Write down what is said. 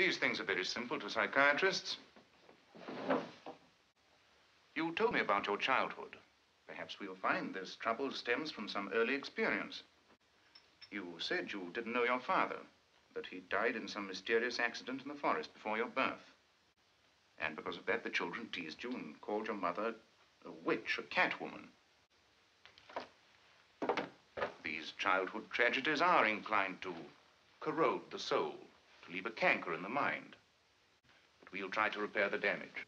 These things are very simple to psychiatrists. You told me about your childhood. Perhaps we'll find this trouble stems from some early experience. You said you didn't know your father, that he died in some mysterious accident in the forest before your birth. And because of that, the children teased you and called your mother a witch, a catwoman. These childhood tragedies are inclined to corrode the soul, leave a canker in the mind. But we'll try to repair the damage.